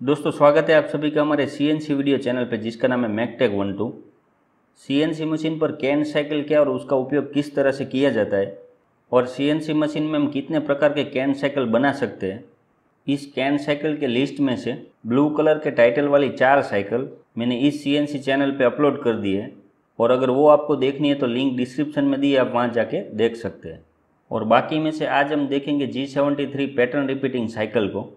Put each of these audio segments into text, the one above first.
दोस्तों, स्वागत है आप सभी का हमारे C N C video channel पर जिसका नाम है Mactech one two C N C machine पर कैन साइकिल क्या और उसका उपयोग किस तरह से किया जाता है? और सी एन सी मशीन में हम कितने प्रकार के कैन साइकिल बना सकते हैं? इस कैन साइकिल के लिस्ट में से ब्लू कलर के टाइटल वाली चार साइकिल मैंने इस सी एन सी चैनल पर अपलोड कर दी है। और अगर वो आपको देखनी है तो लिंक डिस्क्रिप्शन में दी आप वहाँ जाके देख सकते हैं। और बाकी में से आज हम देखेंगे G seventy three pattern repeating cycle को।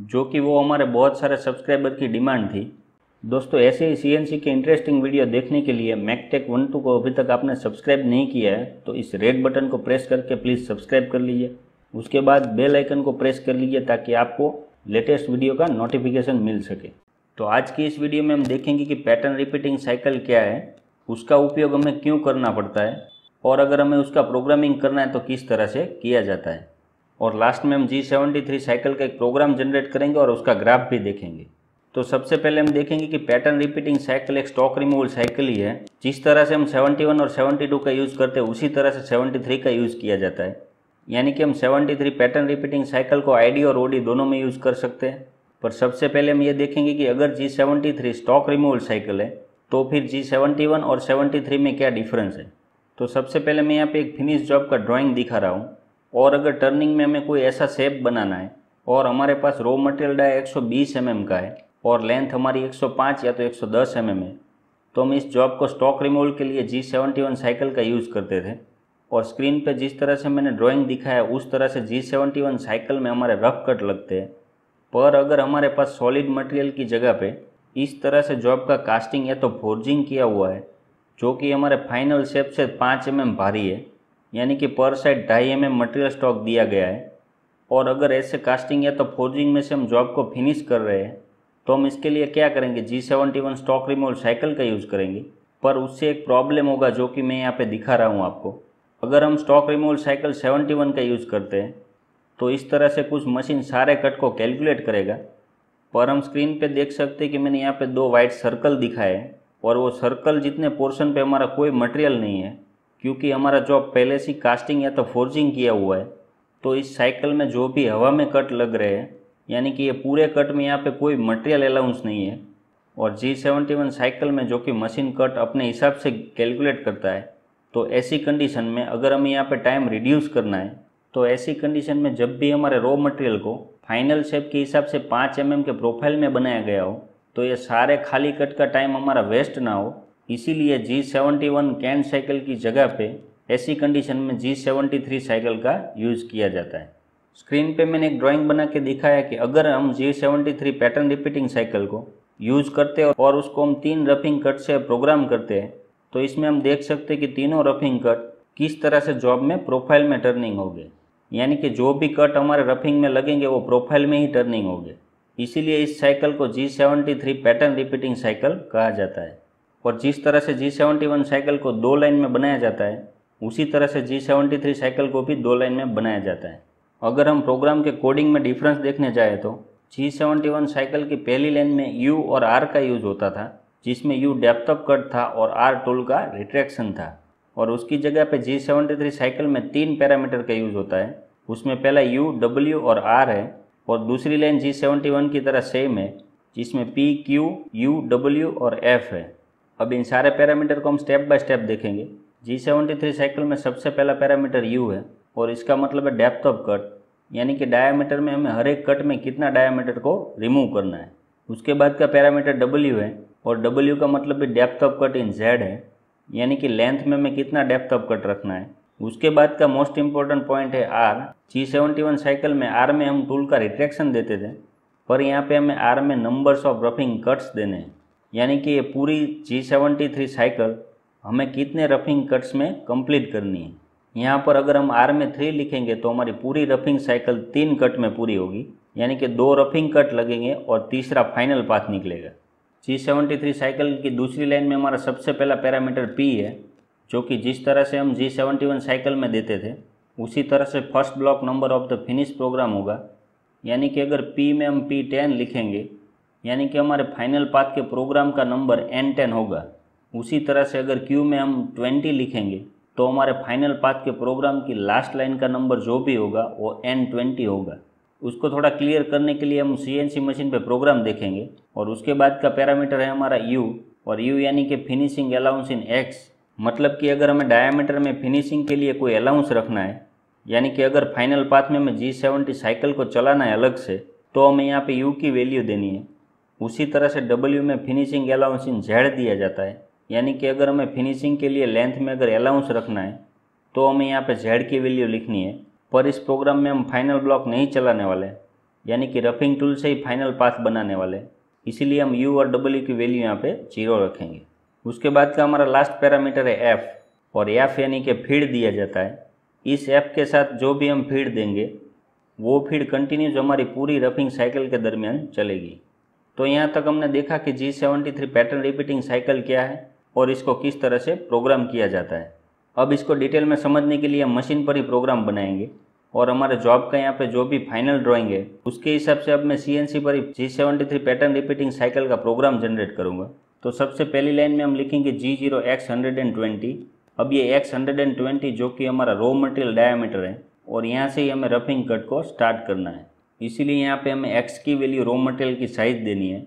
जो कि वो हमारे बहुत सारे सब्सक्राइबर की डिमांड थी। दोस्तों, ऐसे ही सीएनसी के इंटरेस्टिंग वीडियो देखने के लिए मैकटेक वन टू को अभी तक आपने सब्सक्राइब नहीं किया है तो इस रेड बटन को प्रेस करके प्लीज़ सब्सक्राइब कर लीजिए। उसके बाद बेल आइकन को प्रेस कर लीजिए ताकि आपको लेटेस्ट वीडियो का नोटिफिकेशन मिल सके। तो आज की इस वीडियो में हम देखेंगे कि पैटर्न रिपीटिंग साइकिल क्या है, उसका उपयोग हमें क्यों करना पड़ता है, और अगर हमें उसका प्रोग्रामिंग करना है तो किस तरह से किया जाता है। और लास्ट में हम जी सेवेंटी थ्री साइकिल का एक प्रोग्राम जनरेट करेंगे और उसका ग्राफ भी देखेंगे। तो सबसे पहले हम देखेंगे कि पैटर्न रिपीटिंग साइकिल एक स्टॉक रिमूवल साइकिल ही है। जिस तरह से हम 71 और 72 का यूज़ करते हैं, उसी तरह से 73 का यूज़ किया जाता है। यानी कि हम 73 पैटर्न रिपीटिंग साइकिल को आईडी और ओडी दोनों में यूज़ कर सकते हैं। पर सबसे पहले हम ये देखेंगे कि अगर G seventy stock removal cycle है तो फिर जी सेवेंटी वन और सेवेंटी थ्री में क्या डिफरेंस है? तो सबसे पहले मैं यहाँ पे एक फिनिश जॉब का ड्राइंग दिखा रहा हूँ। और अगर टर्निंग में हमें कोई ऐसा शेप बनाना है, और हमारे पास रो मटेरियल डाई 120 mm का है, और लेंथ हमारी 105 या तो 110 mm है तो हम इस जॉब को स्टॉक रिमूवल के लिए जी सेवेंटी साइकिल का यूज़ करते थे। और स्क्रीन पे जिस तरह से मैंने ड्राइंग दिखाया, उस तरह से जी सेवेंटी साइकिल में हमारे रफ कट लगते हैं। पर अगर हमारे पास सॉलिड मटेरियल की जगह पे इस तरह से जॉब का कास्टिंग या तो फोर्जिंग किया हुआ है, जो कि हमारे फाइनल शेप से पाँच एम भारी है यानी कि पर साइड ढाई एम मटेरियल स्टॉक दिया गया है। और अगर ऐसे कास्टिंग या तो फोर्जिंग में से हम जॉब को फिनिश कर रहे हैं तो हम इसके लिए क्या करेंगे? G seventy one stock removal cycle का यूज़ करेंगे। पर उससे एक प्रॉब्लम होगा जो कि मैं यहाँ पे दिखा रहा हूँ आपको। अगर हम stock removal cycle seventy one का यूज़ करते हैं तो इस तरह से कुछ मशीन सारे कट को कैलकुलेट करेगा। पर हम स्क्रीन पे देख सकते कि मैंने यहाँ पे दो वाइट सर्कल दिखाए और वो सर्कल जितने पोर्शन पे हमारा कोई मटेरियल नहीं है क्योंकि हमारा जॉब पहले से कास्टिंग या तो फोर्जिंग किया हुआ है तो इस साइकिल में जो भी हवा में कट लग रहे हैं, यानी कि ये पूरे कट में यहाँ पे कोई मटेरियल अलाउंस नहीं है, और जी सेवेंटी वन साइकिल में जो कि मशीन कट अपने हिसाब से कैलकुलेट करता है तो ऐसी कंडीशन में अगर हमें यहाँ पे टाइम रिड्यूस करना है तो ऐसी कंडीशन में जब भी हमारे रॉ मटेरियल को फाइनल शेप के हिसाब से पाँच एम mm के प्रोफ़ाइल में बनाया गया हो तो ये सारे खाली कट का टाइम हमारा वेस्ट ना हो इसीलिए G seventy one can cycle की जगह पे ऐसी कंडीशन में जी सेवेंटी थ्री साइकिल का यूज़ किया जाता है। स्क्रीन पे मैंने एक ड्राइंग बना के दिखाया कि अगर हम G seventy three pattern repeating cycle को यूज़ करते हैं और उसको हम तीन रफिंग कट से प्रोग्राम करते हैं तो इसमें हम देख सकते हैं कि तीनों रफिंग कट किस तरह से जॉब में प्रोफ़ाइल में टर्निंग होंगे। यानी कि जो भी कट हमारे रफिंग में लगेंगे, वो प्रोफ़ाइल में ही टर्निंग होंगे। इसीलिए इस साइकिल को G seventy three pattern repeating cycle कहा जाता है। और जिस तरह से जी सेवेंटी वन साइकिल को दो लाइन में बनाया जाता है, उसी तरह से जी सेवेंटी थ्री साइकिल को भी दो लाइन में बनाया जाता है। अगर हम प्रोग्राम के कोडिंग में डिफरेंस देखने जाए तो जी सेवेंटी वन साइकिल की पहली लाइन में यू और आर का यूज़ होता था, जिसमें यू डेप्थ ऑफ़ कट था और आर टूल का रिट्रैक्शन था। और उसकी जगह पे जी सेवेंटी थ्री साइकिल में तीन पैरामीटर का यूज़ होता है। उसमें पहला यू डब्ल्यू और आर है और दूसरी लाइन जी सेवेंटी वन की तरह सेम है, जिसमें पी क्यू यू डब्ल्यू और एफ़ है। अब इन सारे पैरामीटर को हम स्टेप बाय स्टेप देखेंगे। जी सेवेंटी थ्री साइकिल में सबसे पहला पैरामीटर यू है, और इसका मतलब है डेप्थ ऑफ़ कट यानी कि डायामीटर में हमें हर एक कट में कितना डायामीटर को रिमूव करना है। उसके बाद का पैरामीटर डब्ल्यू है, और डब्ल्यू का मतलब भी depth of cut in Z है, यानी कि लेंथ में हमें कितना डेप्थ ऑफ़ कट रखना है। उसके बाद का मोस्ट इंपॉर्टेंट पॉइंट है R G seventy one cycle में आर में हम टूल का रिट्रैक्शन देते थे पर यहाँ पे हमें आर में नंबर्स ऑफ़ रफिंग कट्स देने हैं। यानी कि ये पूरी जी सेवेंटी थ्री साइकिल हमें कितने रफिंग कट्स में कंप्लीट करनी है। यहाँ पर अगर हम आर में थ्री लिखेंगे तो हमारी पूरी रफिंग साइकिल तीन कट में पूरी होगी। यानी कि दो रफिंग कट लगेंगे और तीसरा फाइनल पाथ निकलेगा। जी सेवेंटी थ्री साइकिल की दूसरी लाइन में हमारा सबसे पहला पैरामीटर पी है, जो कि जिस तरह से हम जी सेवेंटी वन साइकिल में देते थे, उसी तरह से first block number of the finish program होगा। यानी कि अगर पी में हम पी टेन लिखेंगे यानी कि हमारे फाइनल पाथ के प्रोग्राम का नंबर एन टेन होगा। उसी तरह से अगर क्यू में हम ट्वेंटी लिखेंगे तो हमारे फाइनल पाथ के प्रोग्राम की लास्ट लाइन का नंबर जो भी होगा, वो एन ट्वेंटी होगा। उसको थोड़ा क्लियर करने के लिए हम सीएनसी मशीन पे प्रोग्राम देखेंगे। और उसके बाद का पैरामीटर है हमारा यू और यू यानी कि फिनिशिंग अलाउंस इन एक्स मतलब कि अगर हमें डायमीटर में फिनिशिंग के लिए कोई अलाउंस रखना है, यानी कि अगर फाइनल पाथ में हमें जी सेवेंटी साइकिल को चलाना है अलग से तो हमें यहाँ पे यू की वैल्यू देनी है। उसी तरह से डब्ल्यू में फिनिशिंग अलाउंस इन जेड दिया जाता है। यानी कि अगर हमें फिनिशिंग के लिए लेंथ में अगर अलाउंस रखना है तो हमें यहाँ पे जेड की वैल्यू लिखनी है। पर इस प्रोग्राम में हम फाइनल ब्लॉक नहीं चलाने वाले यानी कि रफिंग टूल से ही फाइनल पाथ बनाने वाले इसीलिए हम यू और डब्ल्यू की वैल्यू यहाँ पे ज़ीरो रखेंगे। उसके बाद का हमारा लास्ट पैरामीटर है एफ़ और एफ़ यानी कि फ़ीड दिया जाता है। इस एफ़ के साथ जो भी हम फ़ीड देंगे, वो फ़ीड कंटिन्यूज हमारी पूरी रफिंग साइकिल के दरमियान चलेगी। तो यहाँ तक हमने देखा कि G seventy three pattern repeating cycle क्या है और इसको किस तरह से प्रोग्राम किया जाता है। अब इसको डिटेल में समझने के लिए हम मशीन पर ही प्रोग्राम बनाएँगे और हमारे जॉब का यहाँ पे जो भी फाइनल ड्राइंग है, उसके हिसाब से अब मैं CNC पर G seventy three pattern repeating cycle का प्रोग्राम जनरेट करूँगा। तो सबसे पहली लाइन में हम लिखेंगे G zero X hundred and twenty अब ये एक्स हंड्रेड एंड ट्वेंटी जो कि हमारा रॉ मटेरियल डायामीटर है और यहाँ से ही हमें रफिंग कट को स्टार्ट करना है। इसीलिए यहाँ पे हमें एक्स की वैल्यू रॉ मटेरियल की साइज़ देनी है।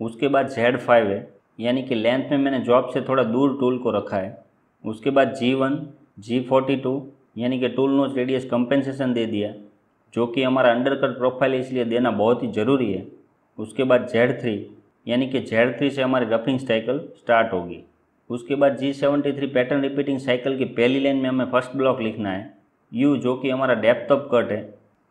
उसके बाद जेड फाइव है, यानी कि लेंथ में मैंने जॉब से थोड़ा दूर टूल को रखा है। उसके बाद G one G forty two यानी कि टूल नोच रेडियस कंपेंसेशन दे दिया, जो कि हमारा अंडर कट प्रोफ़ाइल इसलिए देना बहुत ही ज़रूरी है। उसके बाद जेड थ्री यानी कि जेड थ्री से हमारी रफिंग साइकिल स्टार्ट होगी। उसके बाद G seventy three pattern repeating cycle की पहली लाइन में हमें फ़र्स्ट ब्लॉक लिखना है। यू जो कि हमारा डेप्थ ऑफ़ कट है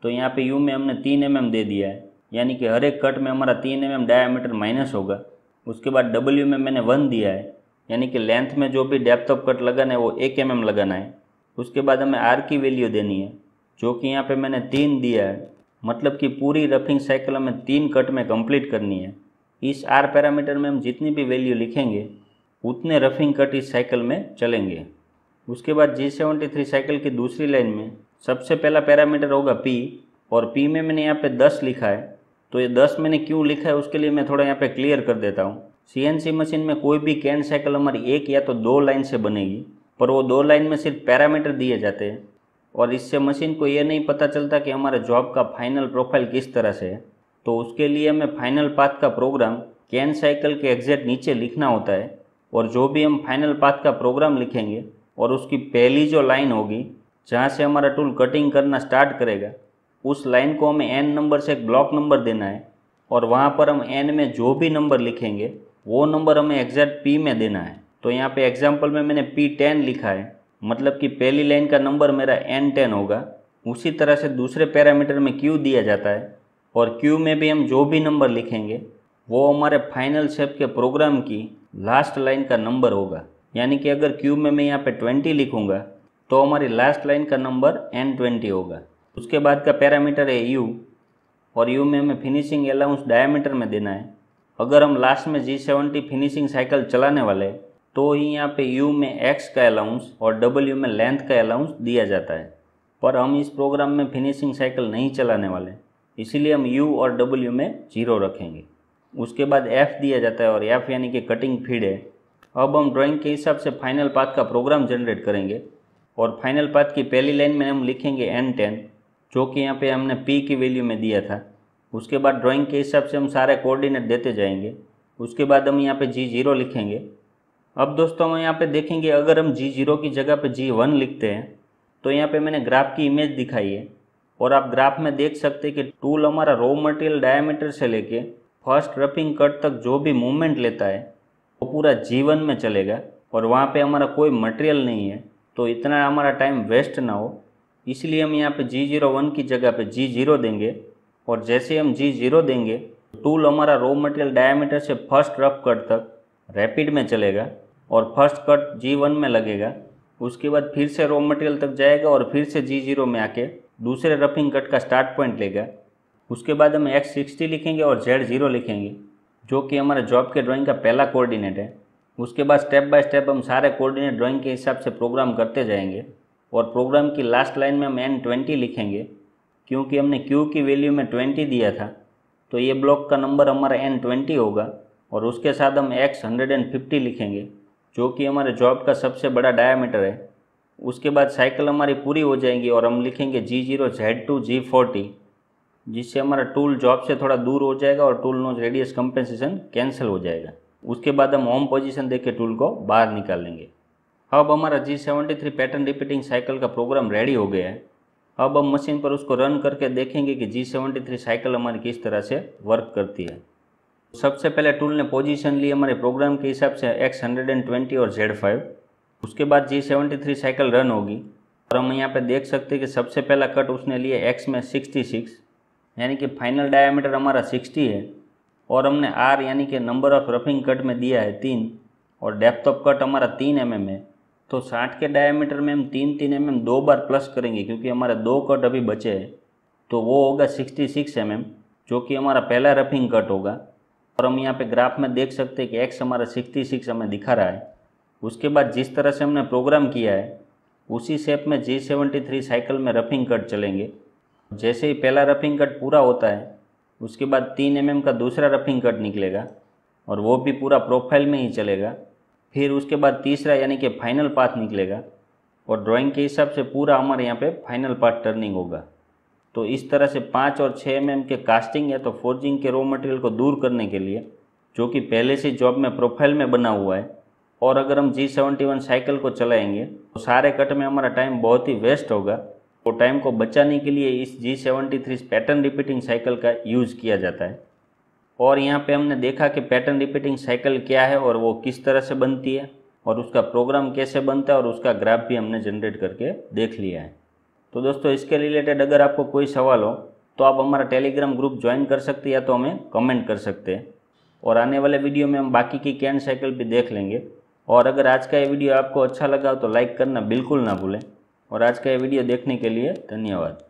तो यहाँ पे यू में हमने तीन एम दे दिया है। यानी कि हर एक कट में हमारा तीन एम एम माइनस होगा। उसके बाद डब्ल्यू में मैंने वन दिया है। यानी कि लेंथ में जो भी डेप्थ ऑफ़ कट लगाना है, वो एक एम लगाना है। उसके बाद हमें आर की वैल्यू देनी है, जो कि यहाँ पे मैंने तीन दिया है। मतलब कि पूरी रफिंग साइकिल हमें तीन कट में कंप्लीट करनी है। इस आर पैरामीटर में हम जितनी भी वैल्यू लिखेंगे, उतने रफिंग कट इस साइकिल में चलेंगे। उसके बाद जी सेवेंटी थ्री साइकिल की दूसरी लाइन में सबसे पहला पैरामीटर होगा पी और पी में मैंने यहाँ पे दस लिखा है। तो ये दस मैंने क्यों लिखा है, उसके लिए मैं थोड़ा यहाँ पे क्लियर कर देता हूँ। सीएनसी मशीन में कोई भी कैन साइकिल हमारी एक या तो दो लाइन से बनेगी, पर वो दो लाइन में सिर्फ़ पैरामीटर दिए जाते हैं। और इससे मशीन को ये नहीं पता चलता कि हमारे जॉब का फाइनल प्रोफ़ाइल किस तरह से है। तो उसके लिए हमें फाइनल पाथ का प्रोग्राम कैन साइकिल के एग्जैक्ट नीचे लिखना होता है, और जो भी हम फाइनल पाथ का प्रोग्राम लिखेंगे, और उसकी पहली जो लाइन होगी जहाँ से हमारा टूल कटिंग करना स्टार्ट करेगा, उस लाइन को हमें एन नंबर से एक ब्लॉक नंबर देना है और वहाँ पर हम एन में जो भी नंबर लिखेंगे, वो नंबर हमें एग्जैक्ट पी में देना है। तो यहाँ पे एग्ज़ाम्पल में मैंने पी टेन लिखा है मतलब कि पहली लाइन का नंबर मेरा एन टेन होगा। उसी तरह से दूसरे पैरामीटर में क्यू दिया जाता है और क्यू में भी हम जो भी नंबर लिखेंगे, वो हमारे फाइनल शेप के प्रोग्राम की लास्ट लाइन का नंबर होगा। यानी कि अगर क्यू में मैं यहाँ पे ट्वेंटी लिखूँगा तो हमारी लास्ट लाइन का नंबर एन ट्वेंटी होगा। उसके बाद का पैरामीटर है यू और यू में हमें फिनिशिंग अलाउंस डायमीटर में देना है। अगर हम लास्ट में जी सेवेंटी फिनिशिंग साइकिल चलाने वाले तो ही यहाँ पे यू में एक्स का अलाउंस और डब्ल्यू में लेंथ का अलाउंस दिया जाता है। पर हम इस प्रोग्राम में फिनिशिंग साइकिल नहीं चलाने वाले, इसीलिए हम यू और डब्ल्यू में ज़ीरो रखेंगे। उसके बाद एफ़ दिया जाता है और एफ़ यानी कि कटिंग फ़ीड है। अब हम ड्राइंग के हिसाब से फाइनल पाथ का प्रोग्राम जनरेट करेंगे। और फाइनल पाथ की पहली लाइन में हम लिखेंगे एन टेन जो कि यहाँ पे हमने पी की वैल्यू में दिया था। उसके बाद ड्राइंग के हिसाब से हम सारे कोऑर्डिनेट देते जाएँगे। उसके बाद हम यहाँ पे जी ज़ीरो लिखेंगे। अब दोस्तों हम यहाँ पे देखेंगे, अगर हम जी ज़ीरो की जगह पे जी वन लिखते हैं तो यहाँ पे मैंने ग्राफ की इमेज दिखाई है। और आप ग्राफ में देख सकते हैं कि टूल हमारा रॉ मटेरियल डायमीटर से लेके फ़र्स्ट रफिंग कट तक जो भी मूवमेंट लेता है, वो पूरा जीवन में चलेगा। और वहाँ पे हमारा कोई मटेरियल नहीं है। तो इतना हमारा टाइम वेस्ट ना हो। इसलिए हम यहाँ पे जी ज़ीरो वन की जगह पे जी ज़ीरो देंगे और जैसे हम जी ज़ीरो देंगे टूल हमारा रॉ मटेरियल डायमीटर से फ़र्स्ट रफ कट तक रैपिड में चलेगा और फ़र्स्ट कट जी वन में लगेगा। उसके बाद फिर से रॉ मटेरियल तक जाएगा और फिर से जी ज़ीरो में आके दूसरे रफिंग कट का स्टार्ट पॉइंट लेगा। उसके बाद हम एक्स सिक्सटी लिखेंगे और जेड ज़ीरो लिखेंगे, जो कि हमारे जॉब के ड्राइंग का पहला कोऑर्डिनेट है। उसके बाद स्टेप बाय स्टेप हम सारे कोऑर्डिनेट ड्राइंग के हिसाब से प्रोग्राम करते जाएँगे और प्रोग्राम की लास्ट लाइन में हम एन ट्वेंटी लिखेंगे, क्योंकि हमने क्यू की वैल्यू में ट्वेंटी दिया था तो ये ब्लॉक का नंबर हमारा एन ट्वेंटी होगा और उसके साथ हम एक्स हंड्रेड एंड फिफ्टी लिखेंगे, जो कि हमारे जॉब का सबसे बड़ा डायामीटर है। उसके बाद साइकिल हमारी पूरी हो जाएगी और हम लिखेंगे G zero Z two G forty जिससे हमारा टूल जॉब से थोड़ा दूर हो जाएगा और tool nose radius compensation cancel हो जाएगा। उसके बाद हम होम पोजीशन देके टूल को बाहर निकाल लेंगे। अब हमारा G seventy three pattern repeating cycle का प्रोग्राम रेडी हो गया है। अब हम मशीन पर उसको रन करके देखेंगे कि जी सेवेंटी थ्री साइकिल हमारी किस तरह से वर्क करती है। सबसे पहले टूल ने पोजीशन ली हमारे प्रोग्राम के हिसाब से एक्स हंड्रेड एंड ट्वेंटी और जेड फाइव उसके बाद G seventy three cycle run होगी। और हम यहाँ पे देख सकते हैं कि सबसे पहला कट उसने लिए एक्स में सिक्सटी सिक्स यानी कि फाइनल डायामीटर हमारा सिक्सटी है। और हमने आर यानी कि नंबर ऑफ़ रफिंग कट में दिया है तीन और डेप्थ ऑफ़ कट हमारा तीन एम mm है तो साठ के डायमीटर में हम तीन तीन एम mm दो बार प्लस करेंगे क्योंकि हमारे दो कट अभी बचे हैं तो वो होगा सिक्सटी सिक्स एम mm, जो कि हमारा पहला रफिंग कट होगा। और हम यहाँ पे ग्राफ में देख सकते हैं कि एक्स हमारा सिक्सटी सिक्स हमें दिखा रहा है। उसके बाद जिस तरह से हमने प्रोग्राम किया है उसी शेप में जी सेवेंटी थ्री साइकिल में रफिंग कट चलेंगे। जैसे ही पहला रफिंग कट पूरा होता है उसके बाद तीन एम का दूसरा रफिंग कट निकलेगा और वो भी पूरा प्रोफ़ाइल में ही चलेगा। फिर उसके बाद तीसरा यानी कि फाइनल पाथ निकलेगा और ड्राइंग के हिसाब से पूरा हमारे यहाँ पे फाइनल पाथ टर्निंग होगा। तो इस तरह से पाँच और छः एम के कास्टिंग या तो फोर्जिंग के रॉ मटेरियल को दूर करने के लिए, जो कि पहले से जॉब में प्रोफ़ाइल में बना हुआ है, और अगर हम जी सेवेंटी वन साइकिल को चलाएँगे तो सारे कट में हमारा टाइम बहुत ही वेस्ट होगा। तो टाइम को बचाने के लिए इस G seventy three pattern repeating cycle का यूज़ किया जाता है। और यहाँ पे हमने देखा कि पैटर्न रिपीटिंग साइकिल क्या है और वो किस तरह से बनती है और उसका प्रोग्राम कैसे बनता है और उसका ग्राफ भी हमने जनरेट करके देख लिया है। तो दोस्तों, इसके रिलेटेड अगर आपको कोई सवाल हो तो आप हमारा टेलीग्राम ग्रुप ज्वाइन कर सकते हैं या तो हमें कमेंट कर सकते हैं। और आने वाले वीडियो में हम बाकी की कैन साइकिल भी देख लेंगे। और अगर आज का ये वीडियो आपको अच्छा लगा तो लाइक करना बिल्कुल ना भूलें। और आज का ये वीडियो देखने के लिए धन्यवाद।